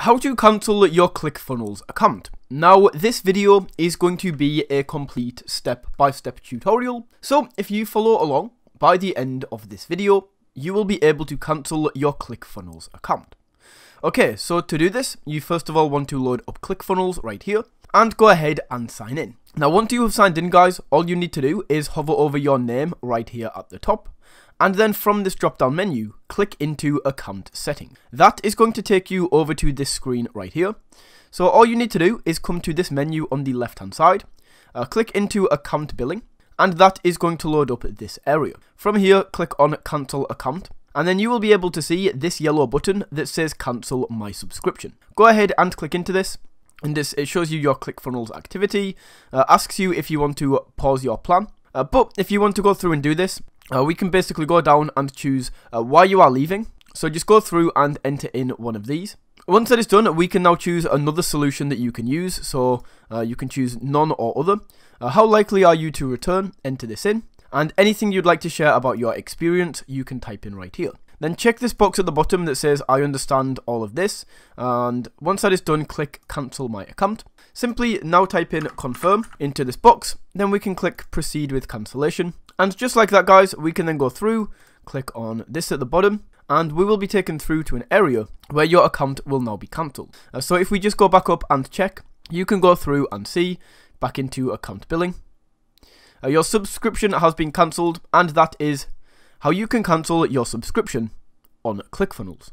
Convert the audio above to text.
how to cancel your ClickFunnels account. Now, this video is going to be a complete step-by-step -step tutorial, so if you follow along, by the end of this video, you will be able to cancel your ClickFunnels account. Okay, so to do this, you first of all want to load up ClickFunnels right here, and go ahead and sign in. Now, once you have signed in, guys, all you need to do is hover over your name right here at the top, and then from this drop down menu, click into account setting. That is going to take you over to this screen right here. So all you need to do is come to this menu on the left hand side, uh, click into account billing, and that is going to load up this area. From here, click on cancel account, and then you will be able to see this yellow button that says cancel my subscription. Go ahead and click into this, and this it shows you your ClickFunnels activity, uh, asks you if you want to pause your plan, uh, but if you want to go through and do this, uh, we can basically go down and choose uh, why you are leaving. So just go through and enter in one of these. Once that is done, we can now choose another solution that you can use. So uh, you can choose none or other. Uh, how likely are you to return? Enter this in. And anything you'd like to share about your experience, you can type in right here. Then check this box at the bottom that says I understand all of this. And once that is done, click cancel my account. Simply now type in confirm into this box. Then we can click proceed with cancellation. And just like that guys, we can then go through, click on this at the bottom, and we will be taken through to an area where your account will now be cancelled. Uh, so if we just go back up and check, you can go through and see, back into account billing. Uh, your subscription has been cancelled, and that is how you can cancel your subscription on ClickFunnels.